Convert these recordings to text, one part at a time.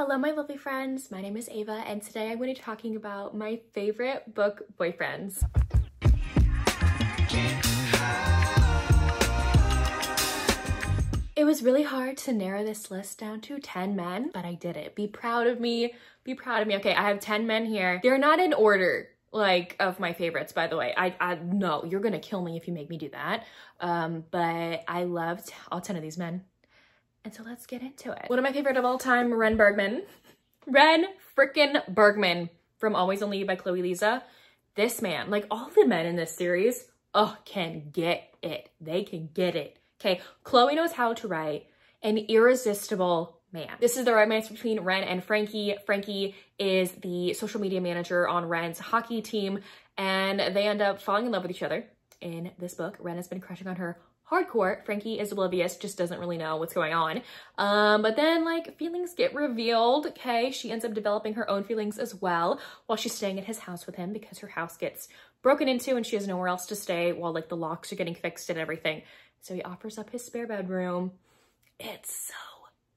Hello, my lovely friends. My name is Ava, and today I'm going to be talking about my favorite book boyfriends. It was really hard to narrow this list down to 10 men, but I did it. Be proud of me. Be proud of me. Okay, I have 10 men here. They're not in order like of my favorites by the way i i no you're gonna kill me if you make me do that um but i loved all 10 of these men and so let's get into it one of my favorite of all time ren bergman ren freaking bergman from always Only leave by chloe Liese. this man like all the men in this series oh can get it they can get it okay chloe knows how to write an irresistible man. This is the romance between Ren and Frankie. Frankie is the social media manager on Ren's hockey team and they end up falling in love with each other in this book. Ren has been crushing on her hardcore. Frankie is oblivious, just doesn't really know what's going on. Um, but then like feelings get revealed, okay? She ends up developing her own feelings as well while she's staying at his house with him because her house gets broken into and she has nowhere else to stay while like the locks are getting fixed and everything. So he offers up his spare bedroom. It's so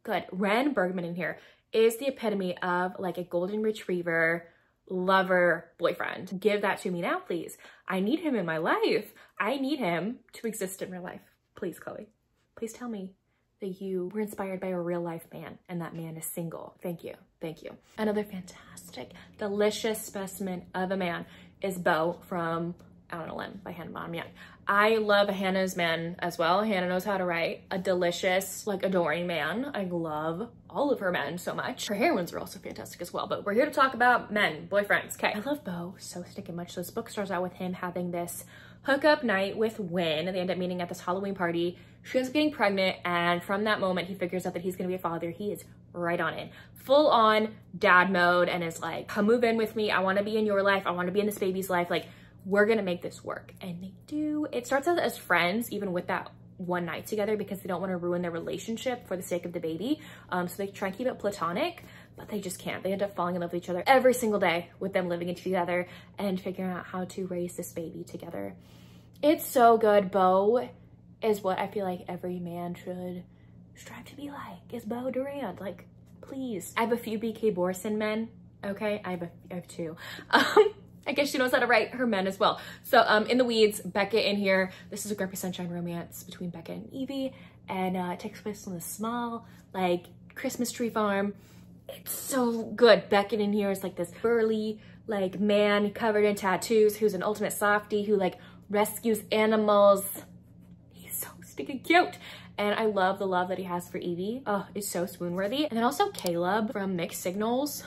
good. Ren Bergman in here is the epitome of like a golden retriever lover boyfriend. Give that to me now, please. I need him in my life. I need him to exist in real life. Please, Chloe, please tell me that you were inspired by a real life man and that man is single. Thank you. Thank you. Another fantastic, delicious specimen of a man is Beau from Out on a Limb by Hannah Bonam Young. I love Hannah's men as well. Hannah knows how to write a delicious, like adoring man. I love all of her men so much. Her heroines are also fantastic as well, but we're here to talk about men, boyfriends. Okay, I love Bo so stinking much. This book starts out with him having this hookup night with Win. They end up meeting at this Halloween party. She ends up getting pregnant, and from that moment, he figures out that he's gonna be a father. He is right on it. Full on dad mode and is like, come move in with me. I wanna be in your life. I wanna be in this baby's life. Like, we're gonna make this work. And they do. It starts out as friends, even with that one night together because they don't want to ruin their relationship for the sake of the baby. Um, so they try and keep it platonic, but they just can't. They end up falling in love with each other every single day with them living together and figuring out how to raise this baby together. It's so good. Beau is what I feel like every man should strive to be like, is Beau Durand. Like, please. I have a few BK Borison men, okay? I have, a, I have two. Um, I guess she knows how to write her men as well. So um, in the weeds, Beckett in here. This is a Grumpy Sunshine romance between Beckett and Evie. And uh, it takes place on this small, like, Christmas tree farm. It's so good. Beckett in here is like this burly, like, man covered in tattoos who's an ultimate softie who, like, rescues animals. He's so stinking cute. And I love the love that he has for Evie. Oh, it's so swoon worthy. And then also Caleb from Mixed Signals.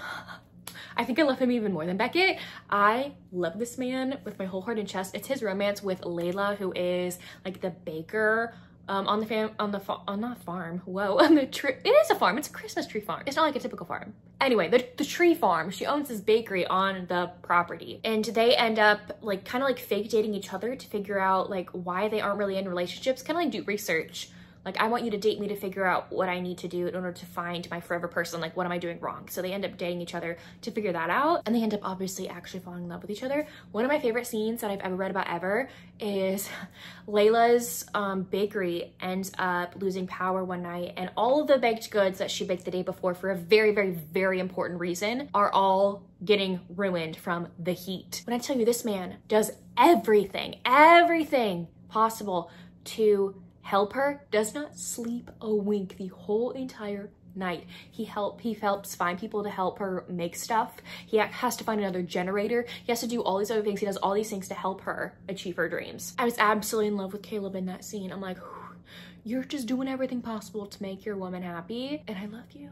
I think I love him even more than Beckett. I love this man with my whole heart and chest. It's his romance with Layla, who is like the baker um, on the fam on the on not farm. Whoa, on the tree. It is a farm. It's a Christmas tree farm. It's not like a typical farm. Anyway, the, the tree farm. She owns this bakery on the property, and they end up like kind of like fake dating each other to figure out like why they aren't really in relationships. Kind of like do research like, I want you to date me to figure out what I need to do in order to find my forever person. Like, what am I doing wrong? So they end up dating each other to figure that out. And they end up obviously actually falling in love with each other. One of my favorite scenes that I've ever read about ever is Layla's um, bakery ends up losing power one night and all of the baked goods that she baked the day before for a very, very, very important reason are all getting ruined from the heat. When I tell you this man does everything, everything possible to help her, does not sleep a wink the whole entire night. He help he helps find people to help her make stuff. He has to find another generator. He has to do all these other things. He does all these things to help her achieve her dreams. I was absolutely in love with Caleb in that scene. I'm like, you're just doing everything possible to make your woman happy. And I love you.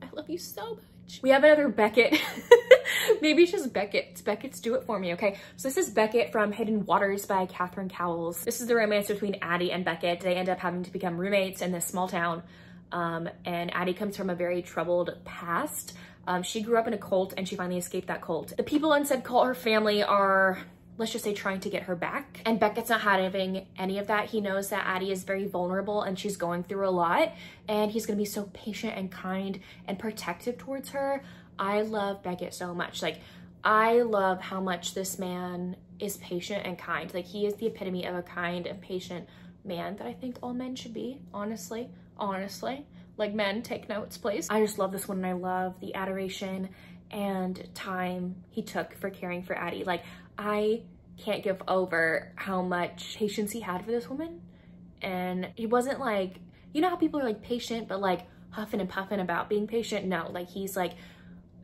I love you so much. We have another Beckett. Maybe it's just Beckett. Beckett's Do It For Me, okay? So this is Beckett from Hidden Waters by Catherine Cowles. This is the romance between Addie and Beckett. They end up having to become roommates in this small town. Um, and Addie comes from a very troubled past. Um, she grew up in a cult and she finally escaped that cult. The people in said cult, her family are let's just say trying to get her back. And Beckett's not having any of that. He knows that Addie is very vulnerable and she's going through a lot and he's gonna be so patient and kind and protective towards her. I love Beckett so much. Like, I love how much this man is patient and kind. Like, he is the epitome of a kind and patient man that I think all men should be, honestly. Honestly. like men take notes please. I just love this one and I love the adoration and time he took for caring for Addie. Like I can't give over how much patience he had for this woman. And he wasn't like, you know how people are like patient, but like huffing and puffing about being patient? No, like he's like,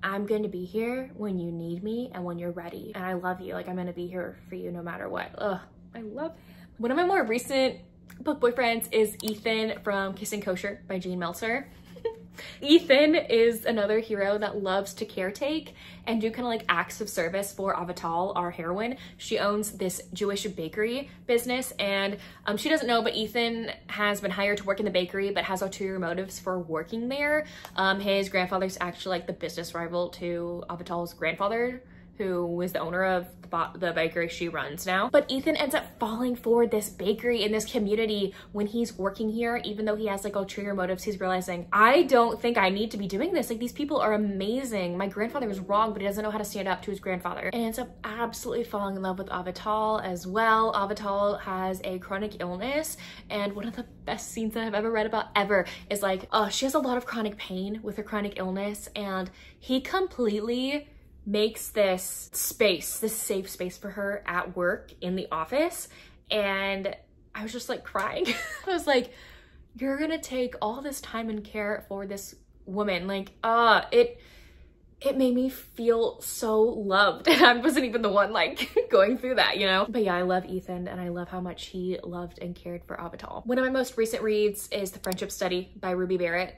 I'm going to be here when you need me and when you're ready. And I love you. Like I'm going to be here for you no matter what. Ugh, I love him. One of my more recent book boyfriends is Ethan from Kissing Kosher by Jean Meltzer. Ethan is another hero that loves to caretake and do kind of like acts of service for Avital, our heroine. She owns this Jewish bakery business and um, she doesn't know, but Ethan has been hired to work in the bakery, but has ulterior motives for working there. Um, his grandfather's actually like the business rival to Avital's grandfather who is the owner of the bakery she runs now. But Ethan ends up falling for this bakery in this community when he's working here, even though he has like ulterior motives, he's realizing, I don't think I need to be doing this. Like these people are amazing. My grandfather was wrong, but he doesn't know how to stand up to his grandfather. And ends up absolutely falling in love with Avital as well. Avital has a chronic illness and one of the best scenes that I've ever read about ever is like, oh, she has a lot of chronic pain with her chronic illness and he completely makes this space, this safe space for her at work in the office. And I was just like crying. I was like, you're gonna take all this time and care for this woman. Like, uh, it, it made me feel so loved. And I wasn't even the one like going through that, you know? But yeah, I love Ethan and I love how much he loved and cared for Avital. One of my most recent reads is The Friendship Study by Ruby Barrett.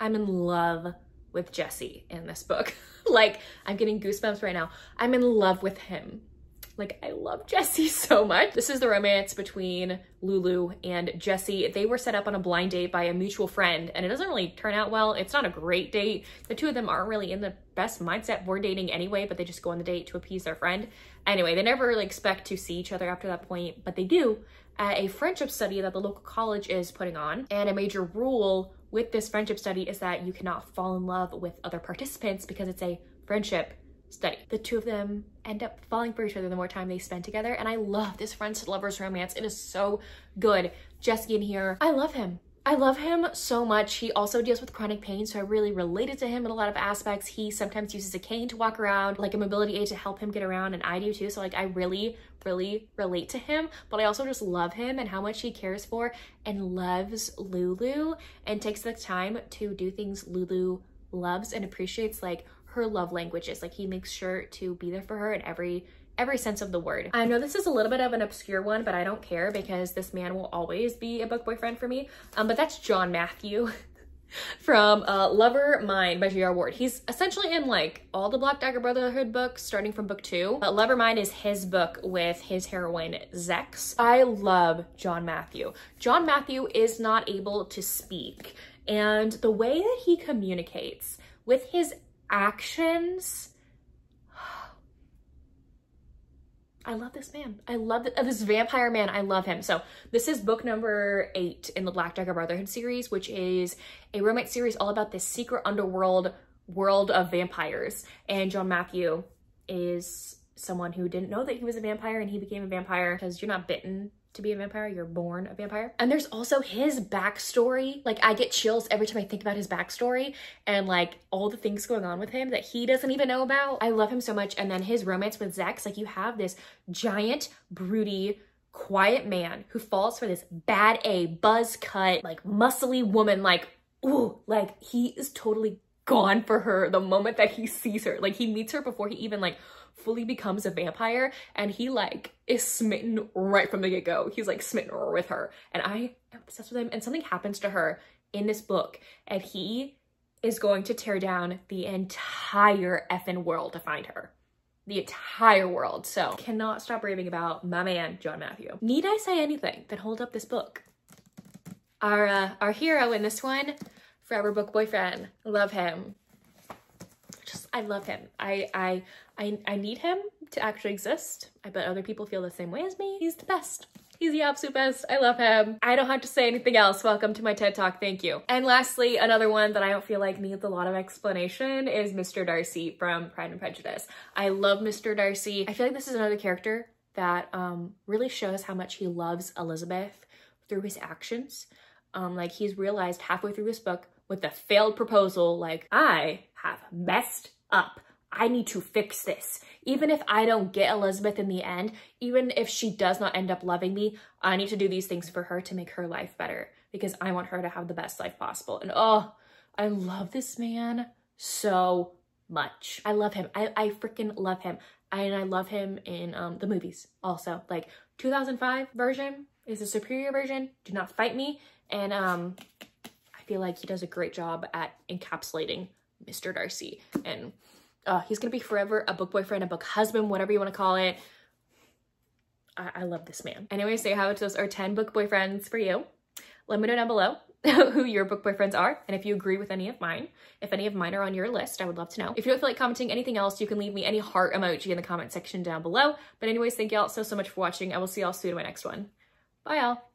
I'm in love with Jesse in this book. like, I'm getting goosebumps right now. I'm in love with him. Like, I love Jesse so much. This is the romance between Lulu and Jesse. They were set up on a blind date by a mutual friend, and it doesn't really turn out well. It's not a great date. The two of them aren't really in the best mindset for dating anyway, but they just go on the date to appease their friend. Anyway, they never really expect to see each other after that point, but they do at a friendship study that the local college is putting on. And a major rule with this friendship study is that you cannot fall in love with other participants because it's a friendship study. The two of them end up falling for each other the more time they spend together. And I love this friends to lovers romance. It is so good. Jesse in here, I love him. I love him so much. He also deals with chronic pain, so I really related to him in a lot of aspects. He sometimes uses a cane to walk around, like a mobility aid to help him get around, and I do too. So like I really, really relate to him, but I also just love him and how much he cares for and loves Lulu and takes the time to do things Lulu loves and appreciates like her love languages. Like he makes sure to be there for her in every every sense of the word. I know this is a little bit of an obscure one, but I don't care because this man will always be a book boyfriend for me. Um, but that's John Matthew. from uh, Lover Mine by J.R. Ward. He's essentially in like all the Black Dagger Brotherhood books starting from book two. But Lover Mine is his book with his heroine Xhex. I love John Matthew. John Matthew is not able to speak and the way that he communicates with his actions I love this man. I love uh, this vampire man. I love him. So this is book number eight in the Black Dagger Brotherhood series, which is a romance series all about this secret underworld world of vampires. And John Matthew is someone who didn't know that he was a vampire and he became a vampire because you're not bitten to be a vampire, you're born a vampire. And there's also his backstory. Like I get chills every time I think about his backstory and like all the things going on with him that he doesn't even know about. I love him so much. And then his romance with Xhex, like you have this giant, broody, quiet man who falls for this bad A, buzz cut, like muscly woman, like, ooh, like he is totally gone for her the moment that he sees her. Like he meets her before he even like fully becomes a vampire and he like is smitten right from the get-go. He's like smitten with her and I am obsessed with him and something happens to her in this book and he is going to tear down the entire effing world to find her. The entire world. So cannot stop raving about my man, John Matthew. Need I say anything that hold up this book? Our, uh, our hero in this one, Forever Book Boyfriend. Love him. I love him. I, I, I, I need him to actually exist. I bet other people feel the same way as me. He's the best. He's the absolute best. I love him. I don't have to say anything else. Welcome to my TED Talk. Thank you. And lastly, another one that I don't feel like needs a lot of explanation is Mr. Darcy from Pride and Prejudice. I love Mr. Darcy. I feel like this is another character that um, really shows how much he loves Elizabeth through his actions. Um, like he's realized halfway through this book with the failed proposal like, I have messed up. I need to fix this. Even if I don't get Elizabeth in the end, even if she does not end up loving me, I need to do these things for her to make her life better because I want her to have the best life possible. And oh, I love this man so much. I love him. I, I freaking love him. And I love him in um, the movies also. Like 2005 version is a superior version. Do not fight me. And um, I feel like he does a great job at encapsulating Mr. Darcy. And uh, he's gonna be forever a book boyfriend, a book husband, whatever you wanna call it. I, I love this man. Anyway, say how those are 10 book boyfriends for you. Let me know down below who your book boyfriends are and if you agree with any of mine. If any of mine are on your list, I would love to know. If you don't feel like commenting anything else, you can leave me any heart emoji in the comment section down below. But anyways, thank y'all so, so much for watching. I will see y'all soon in my next one. Bye y'all.